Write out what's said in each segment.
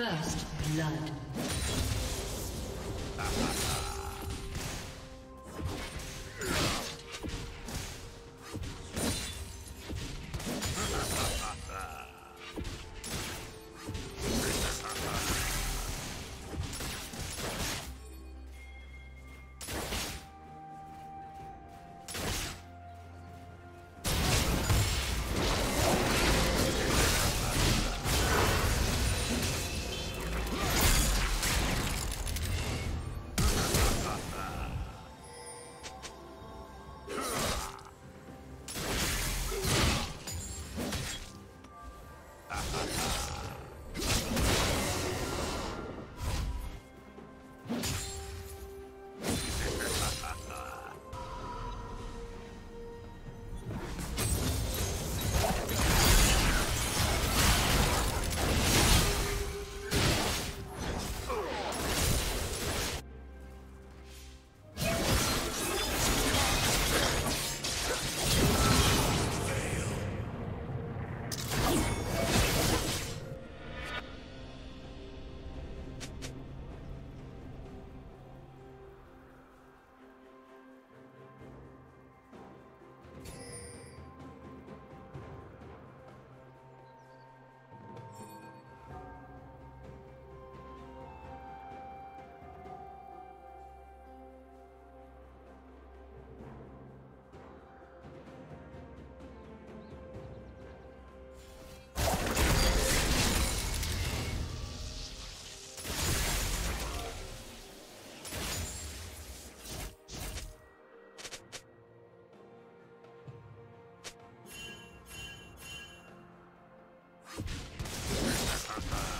First blood. Ha ha!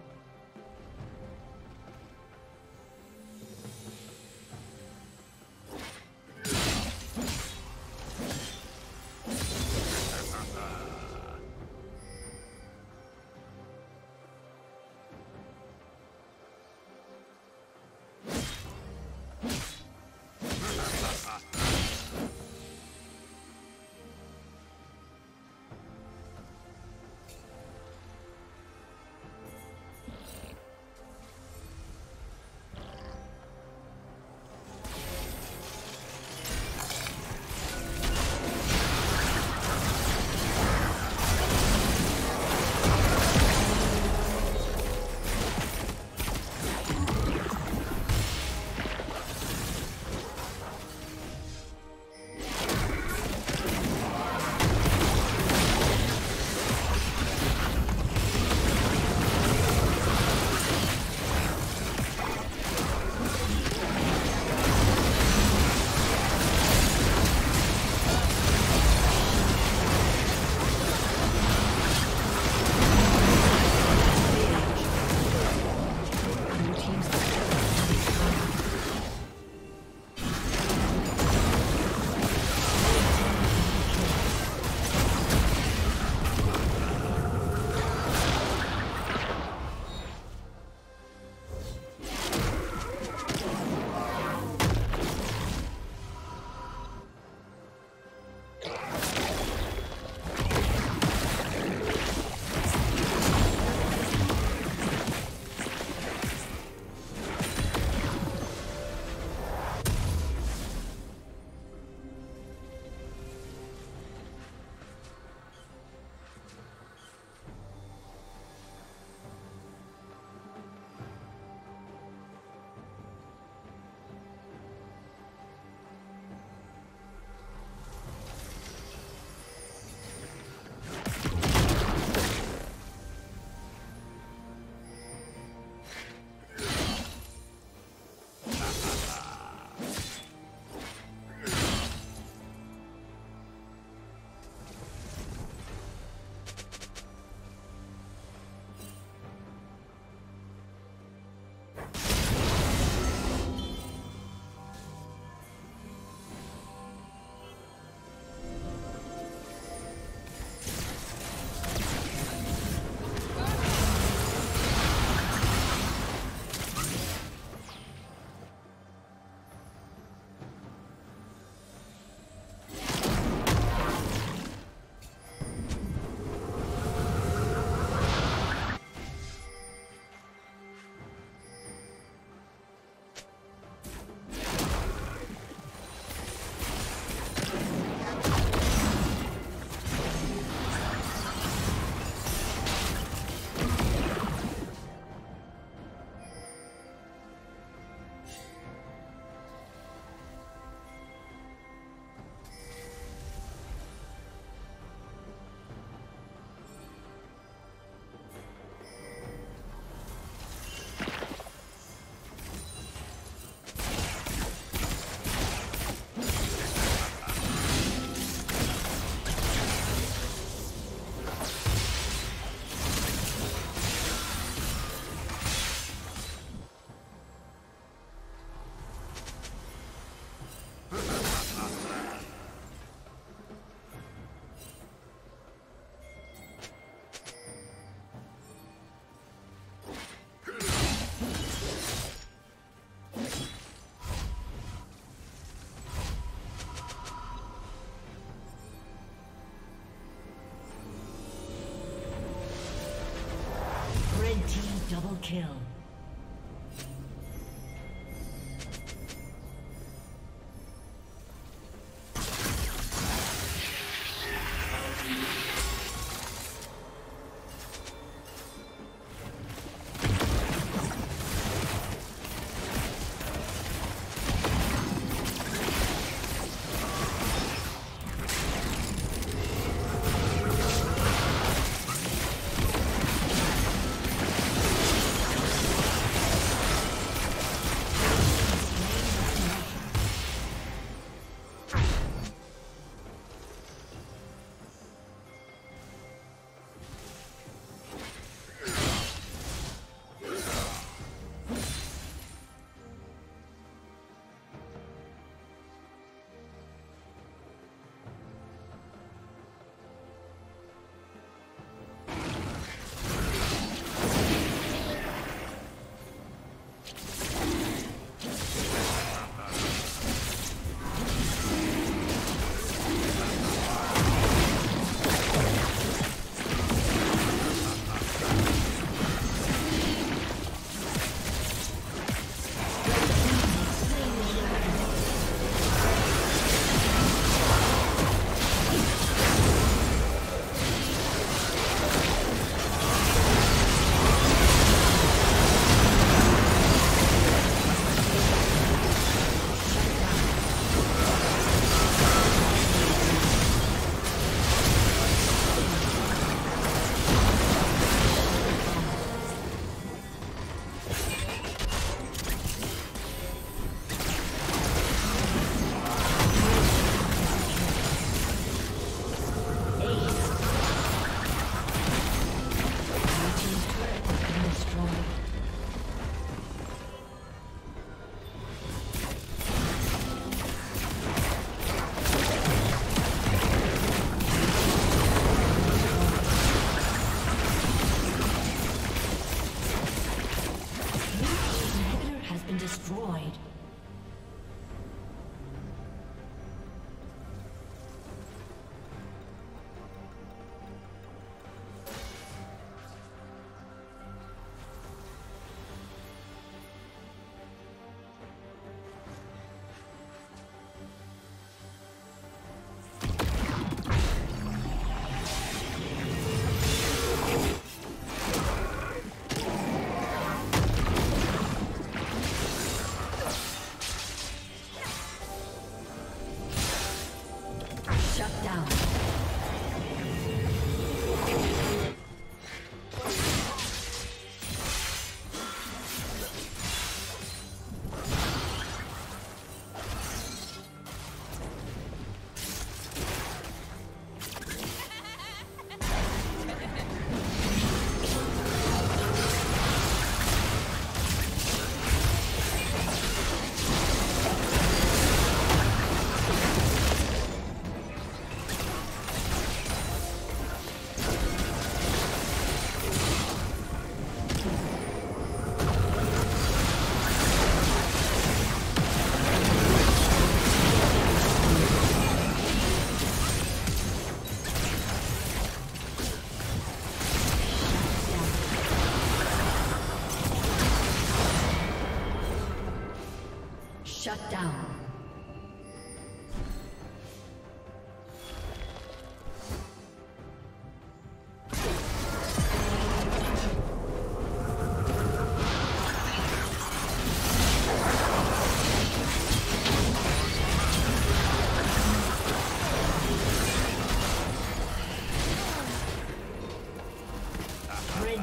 Team double kill.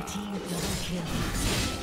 Team double kill.